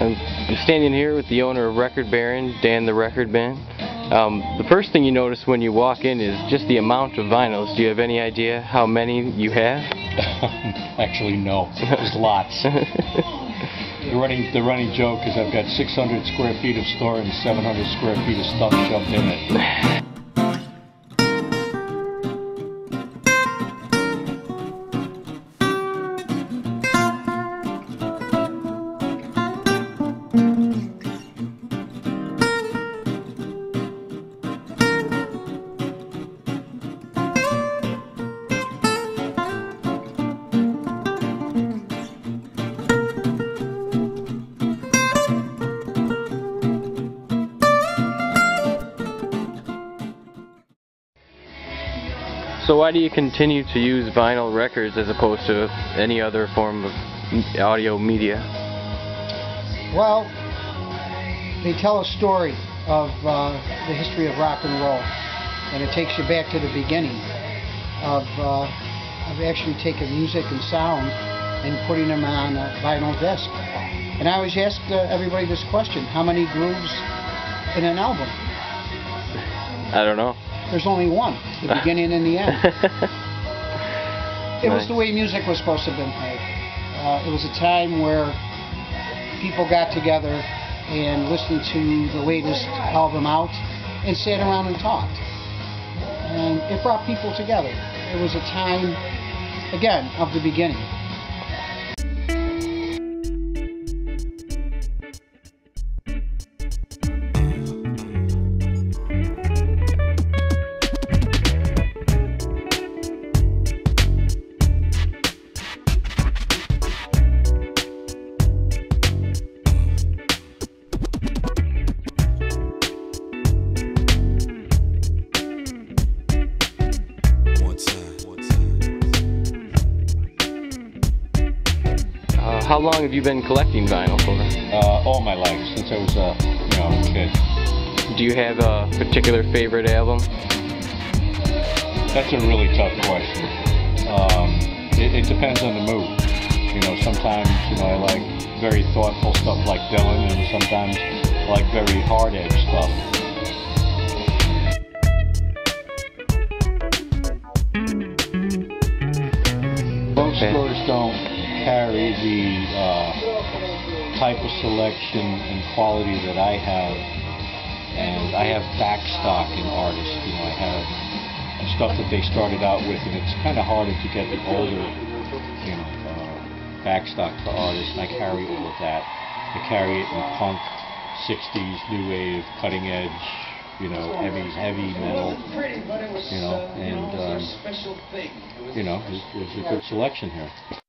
I'm standing here with the owner of Record Baron, Dan the Record Man. Um, the first thing you notice when you walk in is just the amount of vinyls. Do you have any idea how many you have? Actually, no. There's lots. The running the running joke is I've got 600 square feet of store and 700 square feet of stuff shoved in it. So why do you continue to use vinyl records as opposed to any other form of audio media? Well, they tell a story of uh, the history of rock and roll, and it takes you back to the beginning of, uh, of actually taking music and sound and putting them on a vinyl disc. And I always ask uh, everybody this question: How many grooves in an album? I don't know. There's only one: the beginning and the end. It was the way music was supposed to have been made. Uh, it was a time where people got together and listened to the latest album out and sat around and talked. And it brought people together. It was a time, again, of the beginning. How long have you been collecting vinyl for? Uh, all my life since I was a you know kid. Do you have a particular favorite album? That's a really tough question. Um, it, it depends on the mood. You know, sometimes you know I like very thoughtful stuff like Dylan, and sometimes I like very hard edge stuff. Okay. Carry the uh, type of selection and quality that I have, and I have backstock in artists. You know, I have stuff that they started out with, and it's kind of harder to get the older, you know, uh, backstock for artists. And I carry all of that. I carry it in punk, 60s, new wave, cutting edge, you know, heavy, heavy metal, you know, and um, you know, there's, there's a good selection here.